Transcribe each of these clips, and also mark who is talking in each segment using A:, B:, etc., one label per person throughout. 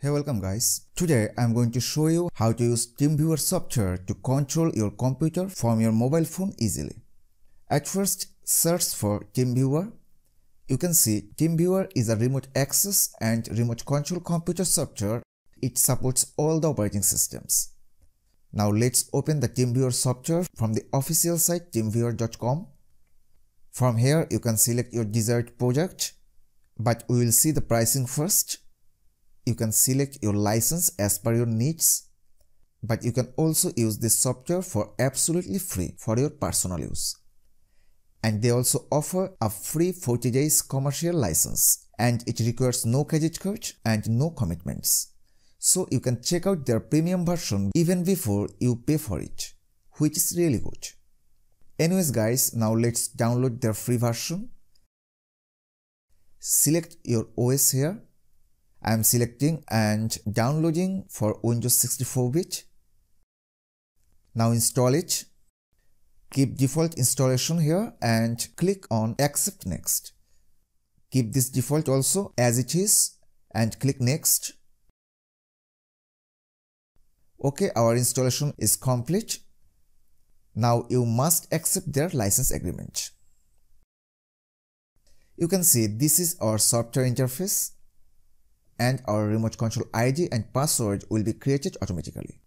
A: Hey welcome guys. Today I'm going to show you how to use TeamViewer software to control your computer from your mobile phone easily. At first search for TeamViewer. You can see TeamViewer is a remote access and remote control computer software. It supports all the operating systems. Now let's open the TeamViewer software from the official site teamviewer.com. From here you can select your desired project but we will see the pricing first you can select your license as per your needs but you can also use this software for absolutely free for your personal use. And they also offer a free 40 days commercial license and it requires no credit card and no commitments. So you can check out their premium version even before you pay for it, which is really good. Anyways guys, now let's download their free version. Select your OS here I am selecting and downloading for Windows 64-bit. Now install it. Keep default installation here and click on accept next. Keep this default also as it is and click next. Okay, our installation is complete. Now you must accept their license agreement. You can see this is our software interface and our remote control ID and password will be created automatically.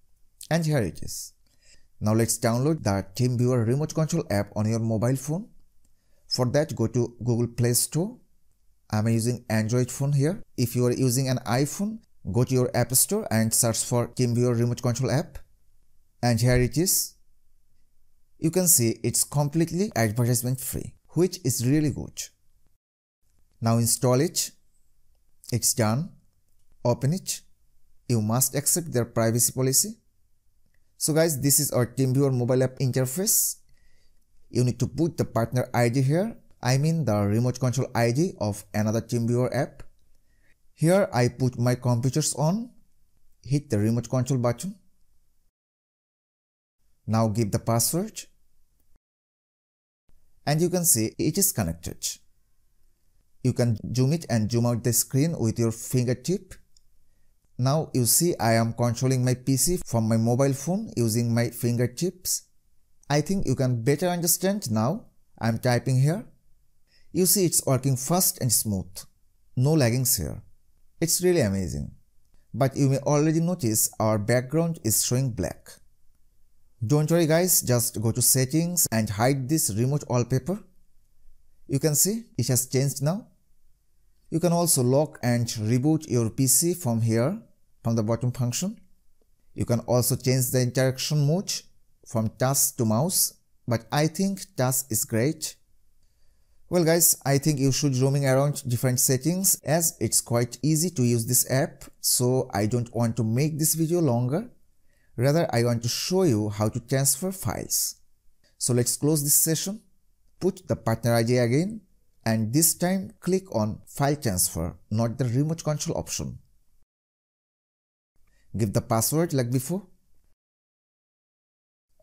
A: And here it is. Now let's download the TeamViewer remote control app on your mobile phone. For that go to Google Play Store. I'm using Android phone here. If you are using an iPhone, go to your App Store and search for TeamViewer remote control app. And here it is. You can see it's completely advertisement free, which is really good. Now install it. It's done open it. You must accept their privacy policy. So guys this is our TeamViewer mobile app interface. You need to put the partner ID here. I mean the remote control ID of another TeamViewer app. Here I put my computers on. Hit the remote control button. Now give the password. And you can see it is connected. You can zoom it and zoom out the screen with your fingertip now you see I am controlling my PC from my mobile phone using my fingertips. I think you can better understand now. I am typing here. You see it's working fast and smooth. No laggings here. It's really amazing. But you may already notice our background is showing black. Don't worry guys, just go to settings and hide this remote wallpaper. You can see it has changed now. You can also lock and reboot your PC from here from the bottom function. You can also change the interaction mode from touch to mouse, but I think touch is great. Well guys, I think you should roaming around different settings as it's quite easy to use this app, so I don't want to make this video longer. Rather, I want to show you how to transfer files. So let's close this session, put the partner ID again, and this time click on file transfer, not the remote control option. Give the password like before.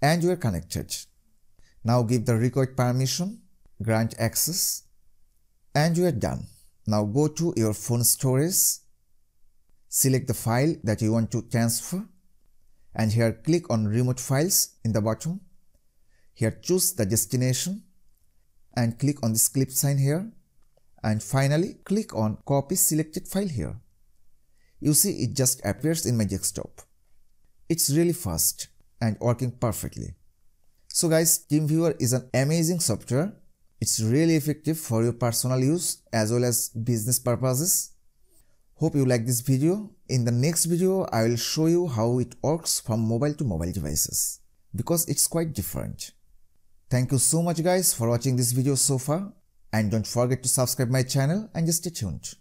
A: And you are connected. Now give the required permission, grant access, and you are done. Now go to your phone storage, select the file that you want to transfer, and here click on remote files in the bottom. Here choose the destination and click on this clip sign here and finally click on copy selected file here you see it just appears in my desktop. It's really fast and working perfectly. So guys, TeamViewer is an amazing software. It's really effective for your personal use as well as business purposes. Hope you like this video. In the next video, I will show you how it works from mobile to mobile devices because it's quite different. Thank you so much guys for watching this video so far and don't forget to subscribe my channel and just stay tuned.